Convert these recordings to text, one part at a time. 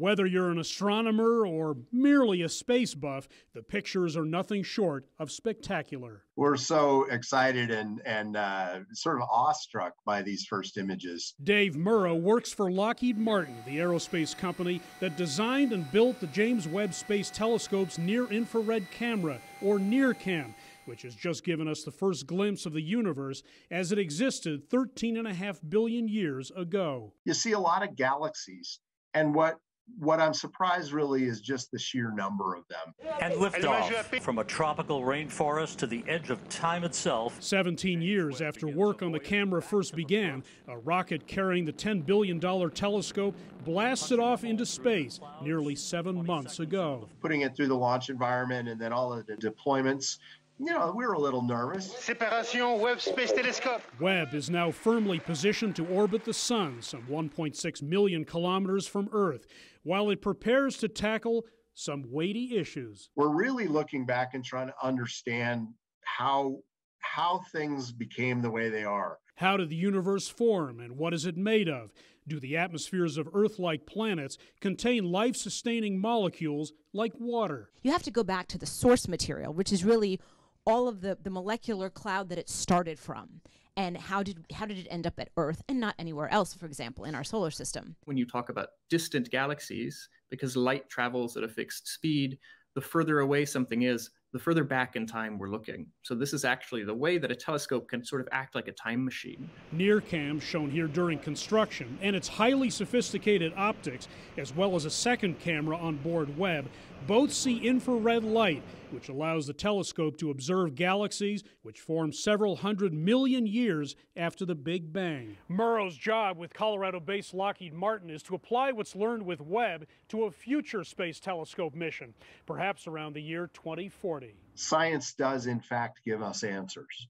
Whether you're an astronomer or merely a space buff, the pictures are nothing short of spectacular. We're so excited and, and uh, sort of awestruck by these first images. Dave Murrow works for Lockheed Martin, the aerospace company that designed and built the James Webb Space Telescope's near infrared camera, or NIRCam which has just given us the first glimpse of the universe as it existed 13 and a half billion years ago. You see a lot of galaxies, and what what I'm surprised really is just the sheer number of them. And liftoff from a tropical rainforest to the edge of time itself. 17 years after work on the camera first began, a rocket carrying the $10 billion telescope blasted off into space nearly seven months ago. Putting it through the launch environment and then all of the deployments you know, we were a little nervous. Séparation Webb Space Telescope. Webb is now firmly positioned to orbit the Sun, some 1.6 million kilometers from Earth, while it prepares to tackle some weighty issues. We're really looking back and trying to understand how how things became the way they are. How did the universe form and what is it made of? Do the atmospheres of Earth like planets contain life sustaining molecules like water? You have to go back to the source material, which is really all of the, the molecular cloud that it started from and how did how did it end up at earth and not anywhere else for example in our solar system when you talk about distant galaxies because light travels at a fixed speed the further away something is the further back in time we're looking. So this is actually the way that a telescope can sort of act like a time machine. NIRCam, shown here during construction, and its highly sophisticated optics, as well as a second camera on board Webb, both see infrared light, which allows the telescope to observe galaxies which formed several hundred million years after the Big Bang. Murrow's job with Colorado-based Lockheed Martin is to apply what's learned with Webb to a future space telescope mission, perhaps around the year 2040. Science does, in fact, give us answers.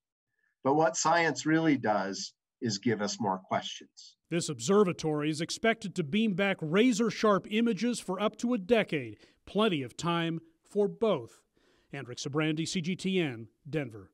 But what science really does is give us more questions. This observatory is expected to beam back razor sharp images for up to a decade, plenty of time for both. Hendrik Sybrandy, CGTN, Denver.